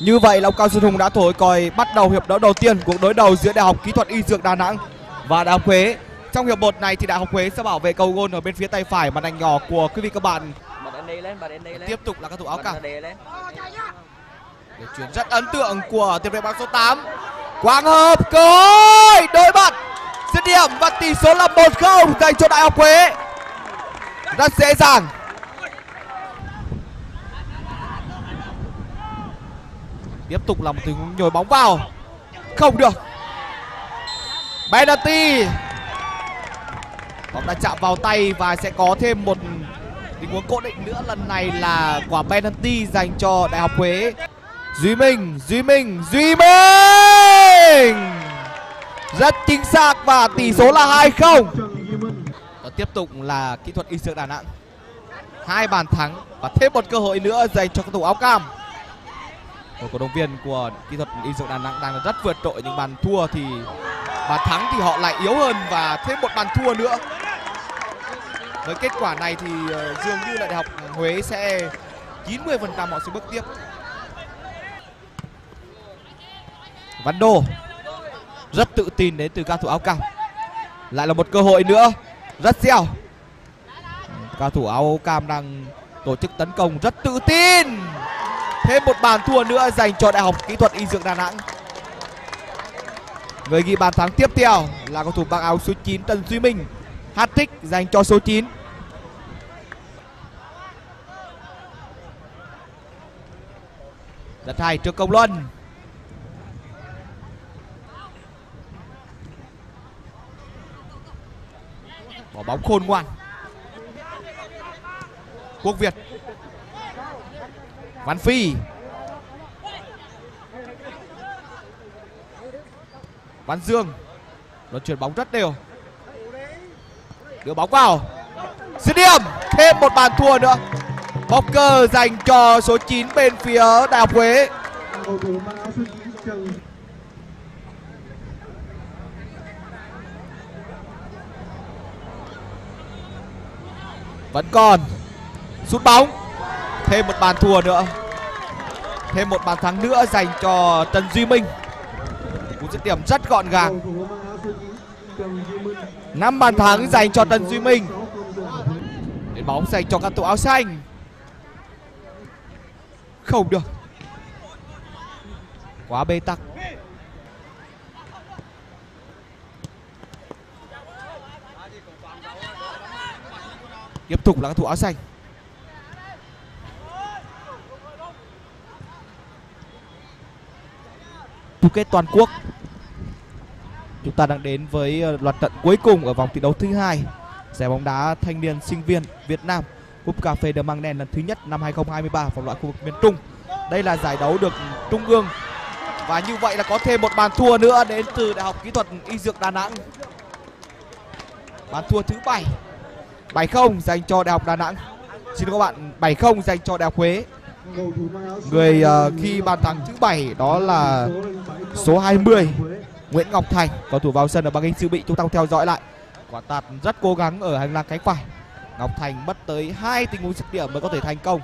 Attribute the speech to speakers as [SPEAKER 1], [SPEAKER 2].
[SPEAKER 1] Như vậy Long Cao Xuân Hùng đã thổi còi bắt đầu hiệp đấu đầu tiên cuộc đối đầu giữa Đại học Kỹ thuật Y Dược Đà Nẵng và Đại học Huế. Trong hiệp một này thì Đại học Huế sẽ bảo vệ cầu gôn ở bên phía tay phải màn ảnh nhỏ của quý vị các bạn.
[SPEAKER 2] lên
[SPEAKER 1] Tiếp tục là các thủ áo
[SPEAKER 2] cả.
[SPEAKER 1] Để chuyển rất ấn tượng của tiền vệ bóng số 8. Quang hợp cơ hội đối mặt dứt điểm và tỷ số là 1-0 dành cho Đại học Huế. Rất dễ dàng. Tiếp tục là một tình huống nhồi bóng vào. Không được. Penalty. Bóng đã chạm vào tay và sẽ có thêm một tình huống cố định nữa lần này là quả penalty dành cho Đại học Huế. Duy Minh, Duy Minh, Duy Minh Rất chính xác và tỷ số là 2-0 Và tiếp tục là kỹ thuật y dược Đà Nẵng hai bàn thắng và thêm một cơ hội nữa dành cho các thủ áo cam một cổ động viên của kỹ thuật y dược Đà Nẵng đang rất vượt trội. Những bàn thua thì bàn thắng thì họ lại yếu hơn và thêm một bàn thua nữa. Với kết quả này thì ờ, dường như là đại học Huế sẽ 90% họ sẽ bước tiếp. Văn Đô rất tự tin đến từ cao thủ áo cam. Lại là một cơ hội nữa, rất dẻo cao thủ áo cam đang tổ chức tấn công rất tự tin thêm một bàn thua nữa dành cho đại học kỹ thuật y dược đà nẵng. Người ghi bàn thắng tiếp theo là cầu thủ mặc áo số 9 Trần Duy Minh. Hat trick dành cho số 9 rất hay trước công luân. Bỏ bóng khôn ngoan. Quốc việt văn phi. Văn dương. Luân chuyển bóng rất đều. Đưa bóng vào. Dứt điểm. Thêm một bàn thua nữa. Bóng cơ dành cho số 9 bên phía đại học huế. Vẫn còn. Sút bóng thêm một bàn thua nữa. Thêm một bàn thắng nữa dành cho trần duy minh. Cú dứt điểm rất gọn gàng. Năm bàn thắng dành cho trần duy minh.
[SPEAKER 3] Để
[SPEAKER 1] đến bóng dành cho các thủ áo xanh. Không được. Quá bê tắc. Tiếp tục là các thủ áo xanh. Chung kết toàn quốc. Chúng ta đang đến với ờ, loạt trận cuối cùng ở vòng thi đấu thứ hai. Giải bóng đá thanh niên sinh viên Việt Nam cúp cà phê De Mang Đen lần thứ nhất năm 2023 vòng loại khu vực miền Trung. Đây là giải đấu được trung ương và như vậy là có thêm một bàn thua nữa đến từ đại học kỹ thuật y dược Đà Nẵng. Bàn thua thứ bảy 7-0 dành cho đại học Đà Nẵng. Xin các bạn 7-0 dành cho đại học Huế. Người ờ,
[SPEAKER 3] 17
[SPEAKER 1] ghi bàn thắng thứ bảy đó là
[SPEAKER 3] số
[SPEAKER 1] 20. Nguyễn Ngọc Thành. Cầu thủ vào sân ở băng hình siêu bị. Chúng ta theo dõi lại. Quả tạt rất cố gắng ở hành lang cánh phải. Ngọc Thành mất tới hai tình huống dứt điểm mới có thể thành công.